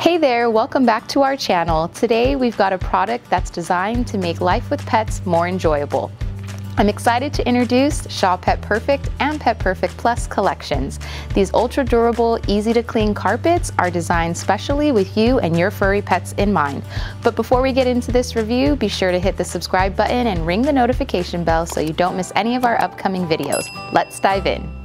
Hey there, welcome back to our channel. Today we've got a product that's designed to make life with pets more enjoyable. I'm excited to introduce Shaw Pet Perfect and Pet Perfect Plus collections. These ultra durable, easy to clean carpets are designed specially with you and your furry pets in mind. But before we get into this review, be sure to hit the subscribe button and ring the notification bell so you don't miss any of our upcoming videos. Let's dive in.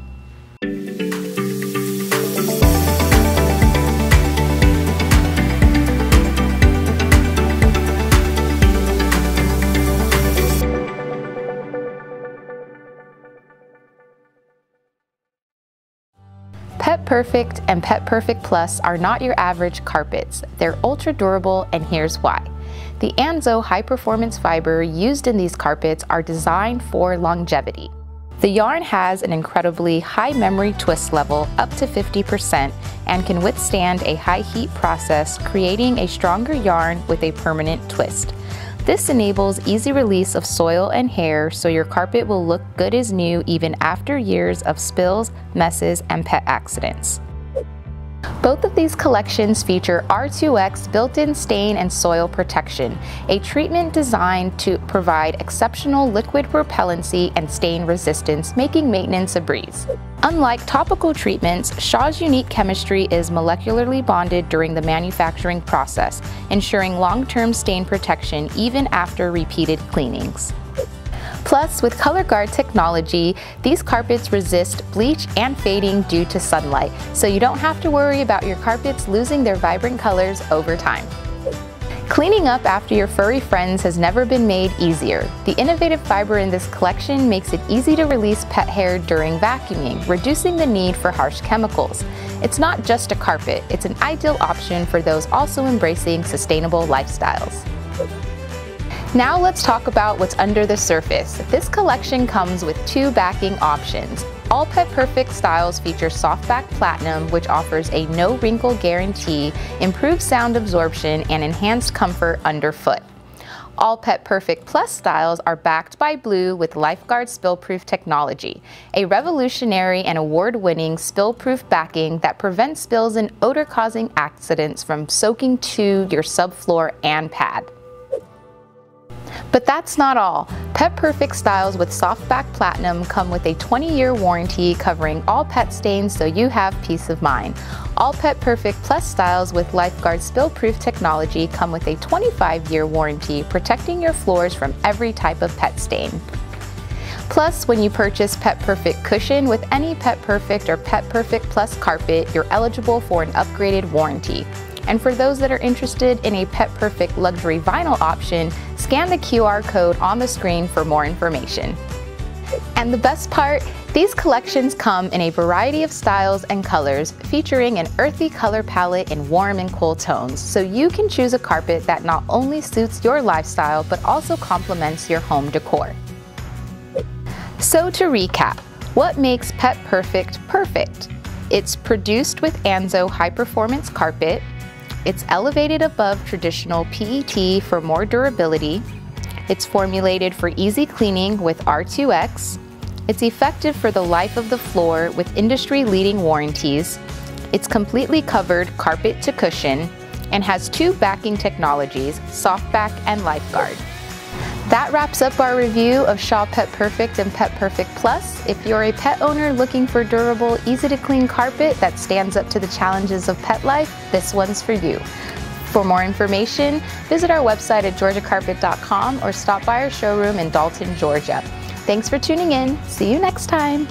Pet Perfect and Pet Perfect Plus are not your average carpets. They're ultra durable and here's why. The Anso high performance fiber used in these carpets are designed for longevity. The yarn has an incredibly high memory twist level up to 50% and can withstand a high heat process creating a stronger yarn with a permanent twist. This enables easy release of soil and hair so your carpet will look good as new even after years of spills, messes, and pet accidents. Both of these collections feature R2X built-in stain and soil protection, a treatment designed to provide exceptional liquid repellency and stain resistance, making maintenance a breeze. Unlike topical treatments, Shaw's unique chemistry is molecularly bonded during the manufacturing process, ensuring long-term stain protection even after repeated cleanings. Plus, with ColorGuard technology, these carpets resist bleach and fading due to sunlight, so you don't have to worry about your carpets losing their vibrant colors over time. Cleaning up after your furry friends has never been made easier. The innovative fiber in this collection makes it easy to release pet hair during vacuuming, reducing the need for harsh chemicals. It's not just a carpet, it's an ideal option for those also embracing sustainable lifestyles. Now let's talk about what's under the surface. This collection comes with two backing options. All Pet Perfect styles feature softback platinum, which offers a no wrinkle guarantee, improved sound absorption, and enhanced comfort underfoot. All Pet Perfect Plus styles are backed by blue with LifeGuard spill-proof technology, a revolutionary and award-winning spill-proof backing that prevents spills and odor-causing accidents from soaking to your subfloor and pad. But that's not all. Pet Perfect styles with Softback Platinum come with a 20-year warranty covering all pet stains so you have peace of mind. All Pet Perfect Plus styles with LifeGuard spill-proof technology come with a 25-year warranty protecting your floors from every type of pet stain. Plus, when you purchase Pet Perfect cushion with any Pet Perfect or Pet Perfect Plus carpet, you're eligible for an upgraded warranty. And for those that are interested in a Pet Perfect luxury vinyl option, scan the QR code on the screen for more information. And the best part, these collections come in a variety of styles and colors, featuring an earthy color palette in warm and cool tones, so you can choose a carpet that not only suits your lifestyle, but also complements your home decor. So to recap, what makes Pet Perfect perfect? It's produced with Anso high performance carpet, it's elevated above traditional PET for more durability. It's formulated for easy cleaning with R2X. It's effective for the life of the floor with industry-leading warranties. It's completely covered carpet to cushion and has two backing technologies, SoftBack and LifeGuard. That wraps up our review of Shaw Pet Perfect and Pet Perfect Plus. If you're a pet owner looking for durable, easy to clean carpet that stands up to the challenges of pet life, this one's for you. For more information, visit our website at georgiacarpet.com or stop by our showroom in Dalton, Georgia. Thanks for tuning in. See you next time.